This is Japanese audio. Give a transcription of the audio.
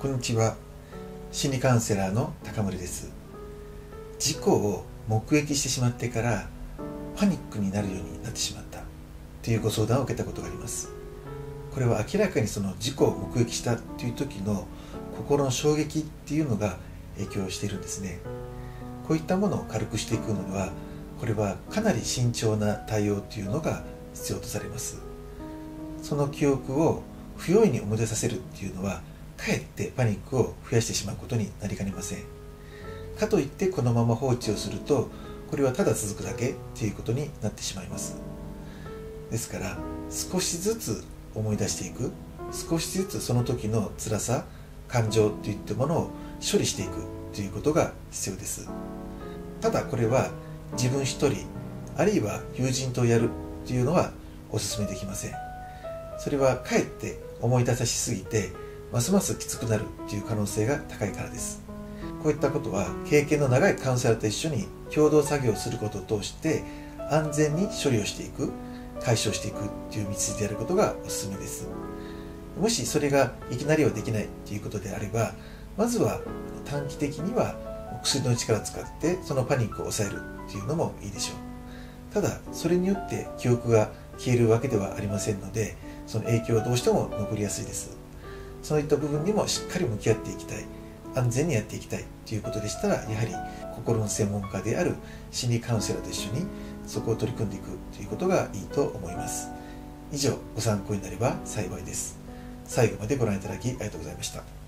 こんにちは。心理カウンセラーの高森です。事故を目撃してしまってからパニックになるようになってしまった。というご相談を受けたことがあります。これは明らかにその事故を目撃したという時の心の衝撃っていうのが影響しているんですね。こういったものを軽くしていくのではこれはかなり慎重な対応というのが必要とされます。その記憶を不用意に思い出させるっていうのはかえってパニックを増やしてしまうことになりかねません。かといってこのまま放置をするとこれはただ続くだけっていうことになってしまいます。ですから少しずつ思い出していく。少しずつその時の辛さ感情といったものを処理していくということが必要です。ただこれは自分一人あるいは友人とやるというのはお勧めできません。それはかえって思い出さしすぎてますますきつくなるという可能性が高いからです。こういったことは経験の長いカウンセラーと一緒に共同作業をすることを通して安全に処理をしていく解消していくという道でやることがおすすめです。もしそれがいきなりはできないということであればまずは短期的には薬の力を使ってそのパニックを抑えるっていうのもいいでしょう。ただそれによって記憶が消えるわけではありませんのでその影響はどうしても残りやすいです。そういった部分にもしっかり向き合っていきたい。安全にやっていきたいということでしたらやはり心の専門家である心理カウンセラーと一緒にそこを取り組んでいくということがいいと思います。以上ご参考になれば幸いです。最後までご覧いただきありがとうございました。